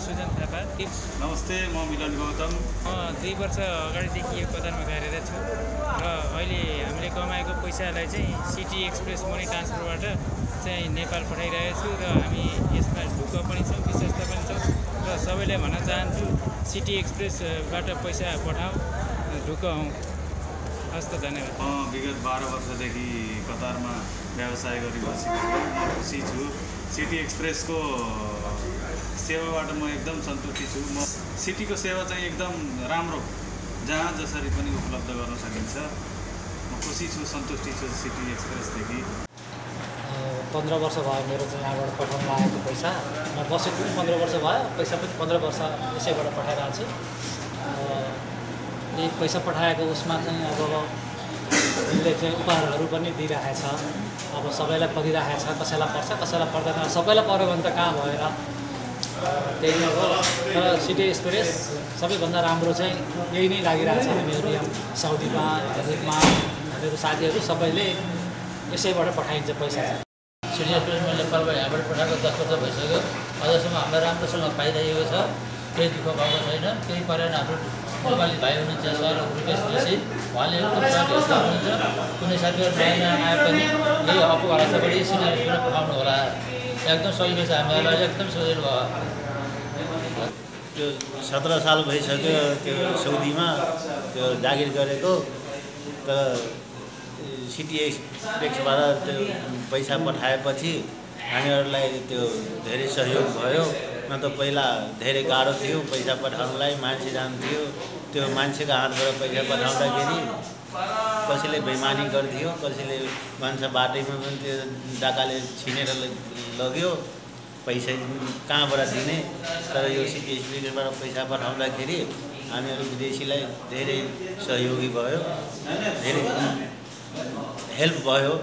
सुजन थापा नमस्ते म मिलन गौतम। म दुई वर्ष अगाडिदेखि यो कतारमा कार्यरत छु र अहिले हामीले कमाएको पैसालाई चाहिँ सिटी एक्सप्रेस मनी ट्रान्सफरबाट चाहिँ नेपाल पठाइरहेको छु र हामी यसमा ढुक्क पनि छौँ विश्वस्त पनि छौँ र सबैलाई भन्न चाहन्छु सिटी एक्सप्रेसबाट पैसा पठाउँ ढुक्क हौँ। हस् त धन्यवाद। म विगत बाह्र वर्षदेखि कतारमा व्यवसाय गरी बसेको म खुसी छु। सिटी एक्सप्रेसको सेवाबाट म एकदम सन्तुष्टि छु। म सिटीको सेवा चाहिँ एकदम राम्रो जहाँ जसरी पनि उपलब्ध गर्न सकिन्छ। म खुसी छु सन्तुष्टि छु सिटी एक्सप्रेसदेखि। पन्ध्र वर्ष भयो मेरो चाहिँ यहाँबाट पठाउनु लागेको पैसा। म बसेको पनि पन्ध्र वर्ष भयो पैसा पनि पन्ध्र वर्ष यसैबाट पठाइरहेको छु। यही पैसा पठाएको उसमा चाहिँ अब उसले चाहिँ उपहारहरू पनि दिइरहेछ अब सबैलाई परिरहेछ कसैलाई पर्छ कसैलाई पर्दैन। सबैलाई पऱ्यो भने त कहाँ भएर त्यही नै हो। तर सिटी एक्सप्रेस सबैभन्दा राम्रो चाहिँ यही नै लागिरहेछ मेरो यहाँ साउदीमा हजुरमा मेरो साथीहरू सबैले यसैबाट पठाइन्छ पैसा। सिटी एक्सप्रेस मैले नेपालबाट यहाँबाट पठाएको दस वर्ष भइसक्यो। अझसम्म हामीलाई राम्रोसँग पाइरहेको छ। केही दुःख भएको छैन। केही परेन हाम्रो नेपाली भाइ हुनुहुन्छ सर रुपेश जोशी। उहाँले एकदम हुनुहुन्छ कुनै साथीहरू नयाँ नयाँ आए पनि यही अप्पो भाषाबाट सिटी एक्सप्रेस पठाउनु होला एकदम सजिलो छ हामीलाई एकदम सजिलो भयो। त्यो सत्र साल भइसक्यो त्यो सौदीमा त्यो जागिर गरेको तर सिटी एक्सप्रेसबाट त्यो पैसा पठाएपछि हामीहरूलाई त्यो धेरै सहयोग भयो। न त पहिला धेरै गाह्रो थियो पैसा पठाउनलाई मान्छे जान्थ्यो त्यो मान्छेको हातबाट पैसा पठाउँदाखेरि कसैले बेमानी गर्थ्यो कसैले भन्छ बाटैमा पनि त्यो डाकाले छिनेर लग्यो पैसा कहाँबाट दिने? तर यो सिटी एक्सप्रेसबाट पैसा पठाउँदाखेरि हामीहरू विदेशीलाई धेरै सहयोगी भयो धेरै हेल्प भयो।